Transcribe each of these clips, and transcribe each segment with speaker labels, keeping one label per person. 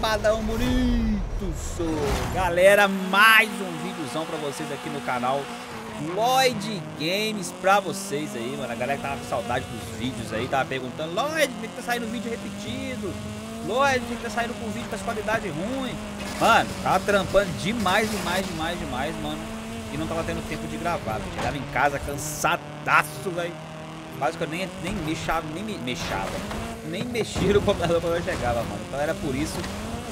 Speaker 1: sabadão bonito, sou. Galera, mais um videozão pra vocês aqui no canal Lloyd Games pra vocês aí, mano. A galera que tava com saudade dos vídeos aí, tava perguntando, Lloyd, por que tá saindo vídeo repetido? Lloyd, por que tá saindo com vídeo com qualidade ruim? Mano, tava trampando demais, demais, demais, demais, mano. E não tava tendo tempo de gravar, velho. Chegava em casa cansadaço, velho. Quase que eu nem, nem mexava, nem me mexava. Nem mexia no computador quando eu chegava, mano. Então era por isso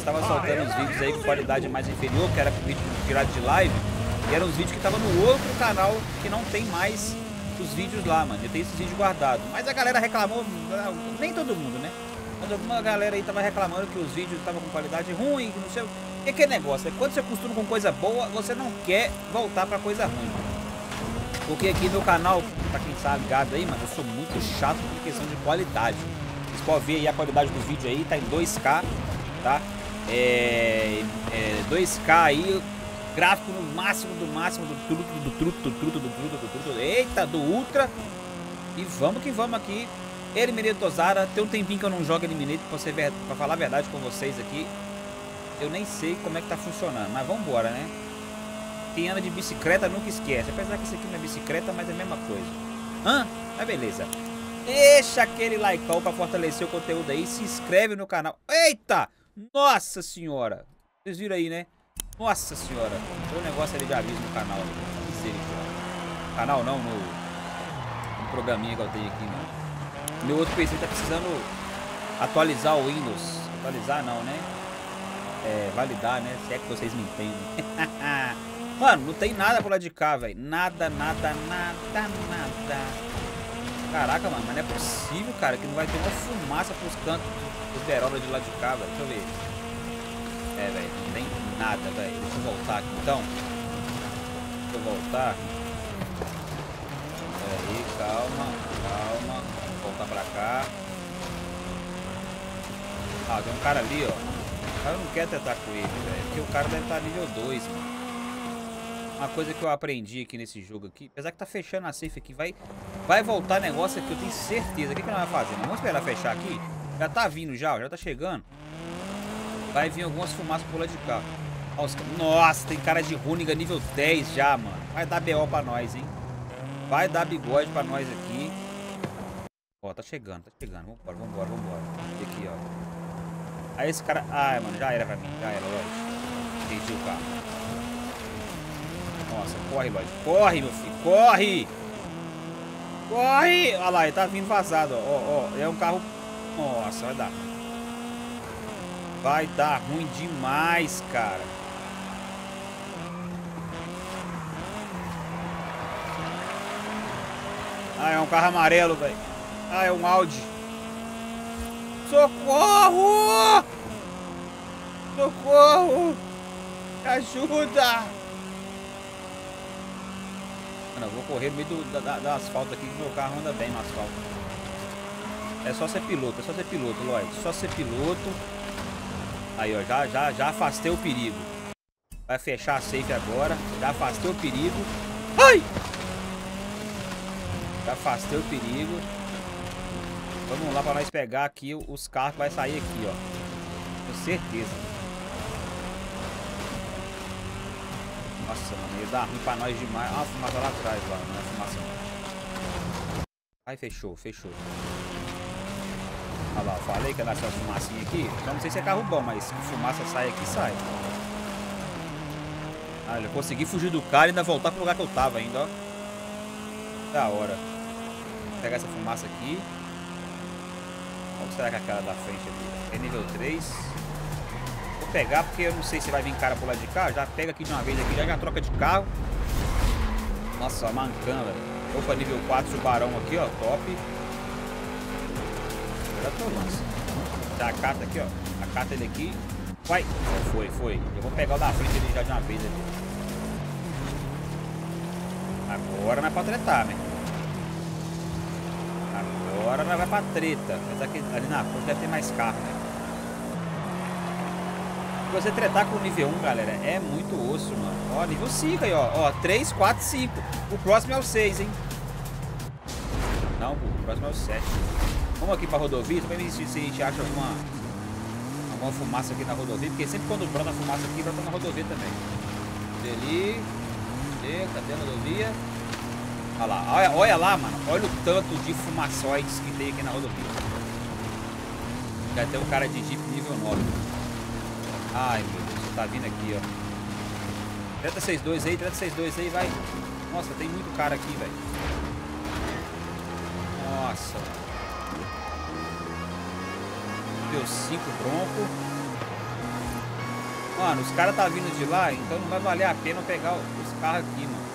Speaker 1: estava soltando os vídeos aí com qualidade mais inferior, que era vídeo tirado de live. E eram os vídeos que estavam no outro canal que não tem mais os vídeos lá, mano. Eu tenho esses vídeos guardados. Mas a galera reclamou, nem todo mundo, né? Mas alguma galera aí tava reclamando que os vídeos estavam com qualidade ruim, que não sei o que. que negócio? É quando você acostuma com coisa boa, você não quer voltar pra coisa ruim, mano. Porque aqui no canal, pra quem tá ligado aí, mano, eu sou muito chato em questão de qualidade. Vocês podem ver aí a qualidade do vídeo aí, tá em 2K, tá? É, é 2K aí, gráfico no máximo do máximo do truto, do truto, do truto, do truto, do truto, eita, do Ultra. E vamos que vamos aqui. Eliminei Tozara, tem um tempinho que eu não jogo Eliminate, pra, pra falar a verdade com vocês aqui. Eu nem sei como é que tá funcionando, mas vamos embora, né? Quem anda de bicicleta nunca esquece. Apesar que isso aqui não é bicicleta, mas é a mesma coisa. Hã? Mas beleza. Deixa aquele like para fortalecer o conteúdo aí. Se inscreve no canal. Eita! Nossa senhora! Vocês viram aí, né? Nossa senhora. Tem um negócio ali de aviso no canal. Canal não, no, no programinha que eu tenho aqui, né? Meu outro PC tá precisando atualizar o Windows. Atualizar não, né? É, validar, né? Se é que vocês me entendem. Mano, não tem nada pro lado de cá, velho. Nada, nada, nada, nada. Caraca, mano, mas não é possível, cara, que não vai ter uma fumaça pros cantos do perola de lá de cá, velho. Deixa eu ver. É, velho, não tem nada, velho. Deixa eu voltar aqui, então. Deixa eu voltar. Aí, calma, calma. Vamos voltar pra cá. Ah, tem um cara ali, ó. O cara não quer tentar com ele, velho. Porque o cara deve estar nível 2, mano. Uma coisa que eu aprendi aqui nesse jogo aqui, apesar que tá fechando a safe aqui, vai, vai voltar negócio aqui, eu tenho certeza. O que, que nós vamos fazer? Vamos esperar fechar aqui? Já tá vindo já, já tá chegando. Vai vir algumas fumaças por lá de cá. Nossa, tem cara de Runiga nível 10 já, mano. Vai dar BO pra nós, hein? Vai dar bigode pra nós aqui. Ó, tá chegando, tá chegando. Vambora, vambora, vambora. Aqui, ó. Aí esse cara... Ai, mano, já era pra mim. Já era, lógico. Entendi o carro. Nossa, corre, Lloyd. Corre, meu filho. Corre! Corre! Olha lá, ele tá vindo vazado, ó. ó. É um carro... Nossa, vai dar. Vai dar ruim demais, cara. Ah, é um carro amarelo, velho. Ah, é um Audi. Socorro! Socorro! Me ajuda! Eu vou correr no meio do, da, da, asfalto aqui que meu carro anda bem no asfalto. É só ser piloto, é só ser piloto, Lloyd. Só ser piloto. Aí, ó, já, já, já afastei o perigo. Vai fechar a safe agora. Já afastei o perigo. Ai! Já afastei o perigo. Vamos lá pra nós pegar aqui os carros que vai sair aqui, ó. Com certeza. Nossa, mano, ia dar ruim pra nós demais. Ah, a fumaça lá atrás, lá, é fumaça. Aí fechou, fechou. Olha lá, falei que ia dar essa fumacinha aqui. Então não sei se é carro bom, mas fumaça sai aqui, sai. Ah, eu consegui fugir do cara e ainda voltar pro lugar que eu tava ainda, ó. Da hora. Vou pegar essa fumaça aqui. Qual será que é aquela da frente ali? É nível 3 pegar, porque eu não sei se vai vir cara por lá de cá. Já pega aqui de uma vez aqui, já, já troca de carro. Nossa, mancando, velho. Opa, nível 4, tubarão aqui, ó, top. Já tô. Já acata aqui, ó. Acata ele aqui. Vai. Foi, foi. Eu vou pegar o da frente ali já de uma vez ali. Agora não é pra tretar, né? Agora não vai pra treta. Mas aqui, ali na frente deve ter mais carro, né? Você tretar com o nível 1, galera, é muito osso, mano. Ó, nível 5 aí, ó. Ó, 3, 4, 5. O próximo é o 6, hein? Não, o próximo é o 7. Vamos aqui pra rodovia, também ver se a gente acha alguma, alguma uma fumaça aqui na rodovia, porque sempre quando brota fumaça aqui, brota na rodovia também. Ali. Cadê? Cadê a rodovia? Olha lá, olha, olha lá, mano. Olha o tanto de fumaçoides que tem aqui na rodovia. Já tem um cara de Jeep nível 9. Ai, meu Deus, tá vindo aqui, ó. Treta 62 aí, treta 62 aí, vai. Nossa, tem muito cara aqui, velho. Nossa. Deu 5 bronco. Mano, os caras tá vindo de lá, então não vai valer a pena pegar os carros aqui, mano.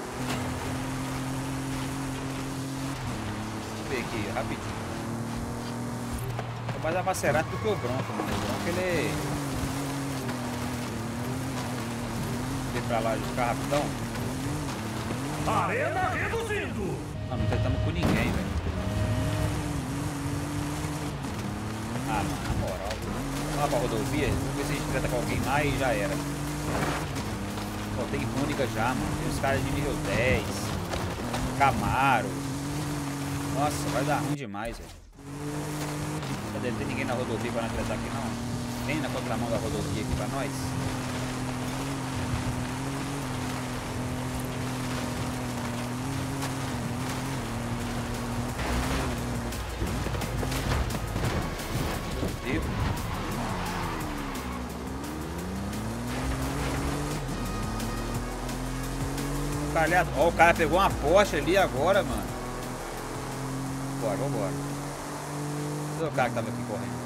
Speaker 1: Deixa eu ver aqui, rapidinho. Tô mais amacerado do que o bronco, mano. O bronco ele... Ver pra lá, de ficar rapidão.
Speaker 2: Arena reduzindo!
Speaker 1: Não, não tentamos com ninguém, velho. Ah, mano, na moral. Vamos lá pra rodovia, vamos ver se a gente trata com alguém lá e já era. Pô, tem única já, mano. Tem os caras de nível 10. Camaro. Nossa, vai dar ruim demais, velho. Não tem ninguém na rodovia pra nós tratar aqui, não? Tem na contramão da rodovia aqui pra nós? Ali- ó, o cara pegou uma Porsche ali agora, mano. Bora, vambora. Cadê o cara que tava aqui correndo?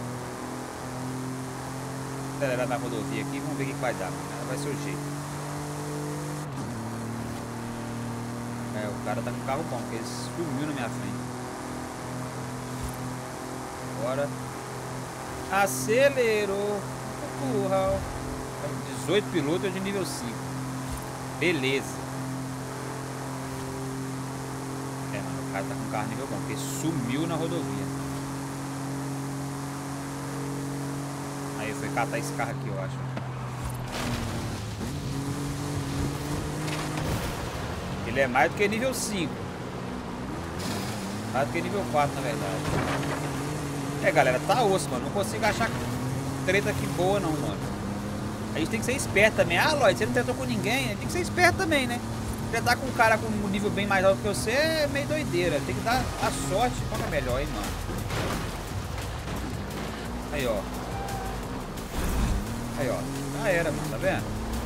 Speaker 1: Acelerar na rodovia aqui, vamos ver o que vai dar, mano. Vai jeito. É, o cara tá com carro bom, porque ele sumiu na minha frente. Bora. Acelerou. Curral. 18 pilotos de nível 5. Beleza. É, mano, o cara tá com carro nível bom, porque sumiu na rodovia. Aí foi catar esse carro aqui, eu acho. Ele é mais do que nível 5. Mais do que nível 4, na verdade. É, galera, tá osso, mano. Não consigo achar treta aqui boa, não, mano. A gente tem que ser esperto também. Ah, Lloyd, você não tretou com ninguém. Tem que ser esperto também, né? Tretar com um cara com um nível bem mais alto que você é meio doideira. Tem que dar a sorte. Qual é melhor, hein, mano? Aí, ó. Aí, ó. Já era, mano. Tá vendo?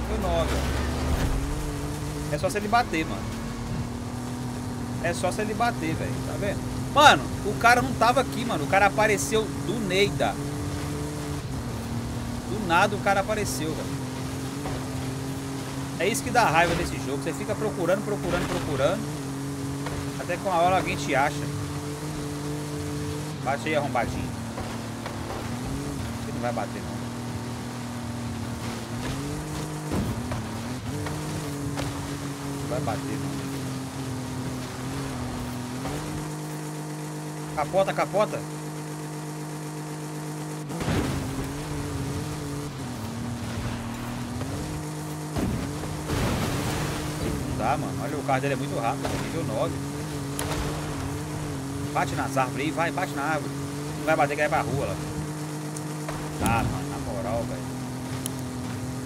Speaker 1: Foi 9, ó. É só se ele bater, mano. É só se ele bater, velho. Tá vendo? Mano, o cara não tava aqui, mano. O cara apareceu do Neida. Do nada o cara apareceu, velho. É isso que dá raiva desse jogo. Você fica procurando, procurando, procurando. Até que uma hora alguém te acha. Bate aí, arrombadinho. Ele não vai bater. Não vai bater, não. Capota, capota. Não dá, mano. Olha, o carro dele é muito rápido. é Nível 9. Bate nas árvores aí, vai, bate na árvore. Não vai bater que vai pra rua lá. Ah, mano, na moral, velho.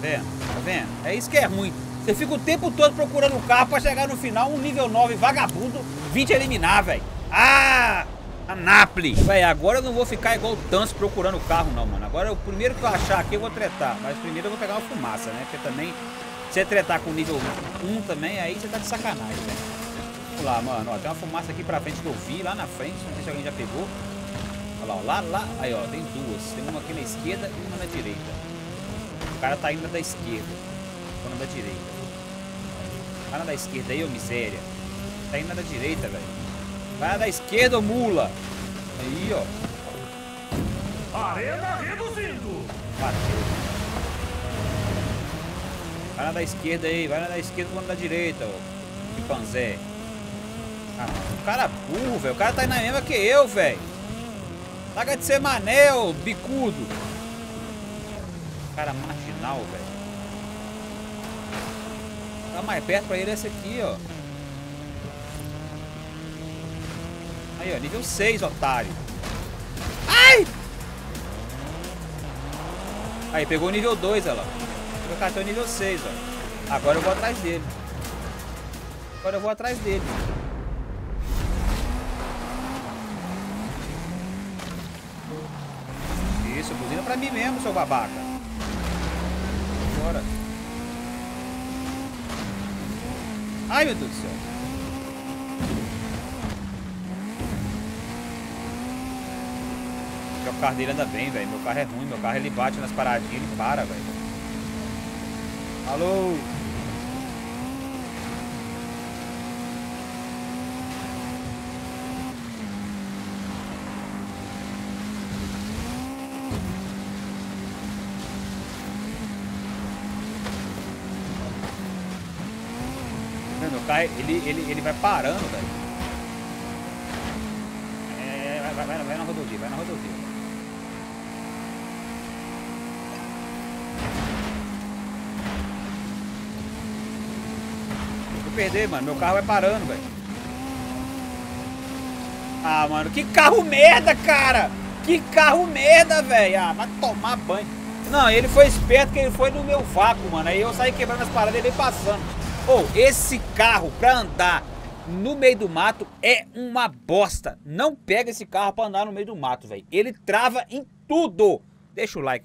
Speaker 1: Tá vendo? Tá vendo? É isso que é ruim. Você fica o tempo todo procurando o carro pra chegar no final, um nível 9 vagabundo, 20 eliminar, velho. Ah! A Napoli. Véi, agora eu não vou ficar igual o Tanso procurando o carro, não, mano. Agora o primeiro que eu achar aqui eu vou tretar. Mas primeiro eu vou pegar uma fumaça, né? Porque também, se você tretar com nível 1 também, aí você tá de sacanagem, né? Vamos lá, mano. Ó, tem uma fumaça aqui pra frente que eu vi, lá na frente. Não sei se alguém já pegou. Olha lá, ó, lá, lá. Aí, ó, tem duas. Tem uma aqui na esquerda e uma na direita. O cara tá indo da esquerda. Tô na da direita. Vai na da esquerda aí, ô miséria. Tá indo na da direita, velho. Vai na da esquerda, mula. Aí, ó.
Speaker 2: Arena reduzindo!
Speaker 1: Bateu. Vai na da esquerda aí, vai na da esquerda, na da direita, ô. Chimpanzé. Ah, o cara é burro, velho. O cara tá indo na mesma que eu, velho. Larga de ser mané, ô bicudo. Cara marginal, velho. Tá mais perto pra ele esse aqui, ó. Aí, ó, nível 6, otário. Ai! Aí, pegou o nível 2, olha lá. Meu cartão é nível 6, ó. Agora eu vou atrás dele. Agora eu vou atrás dele. Isso, buzina pra mim mesmo, seu babaca. Bora. Ai, meu Deus do céu. O carro dele anda bem, velho. Meu carro é ruim. Meu carro ele bate nas paradinhas e ele para, velho. Alô? Ele, ele, ele vai parando, velho. É, vai, vai, vai na rodovia, vai na rodovia. Vou perder, mano. Meu carro vai parando, velho. Ah, mano, que carro merda, cara! Que carro merda, velho! Ah, vai tomar banho. Não, ele foi esperto que ele foi no meu vácuo, mano. Aí eu saí quebrando as paradas e ele veio passando. Ou, oh, esse carro pra andar no meio do mato é uma bosta. Não pega esse carro pra andar no meio do mato, velho. Ele trava em tudo. Deixa o like aí.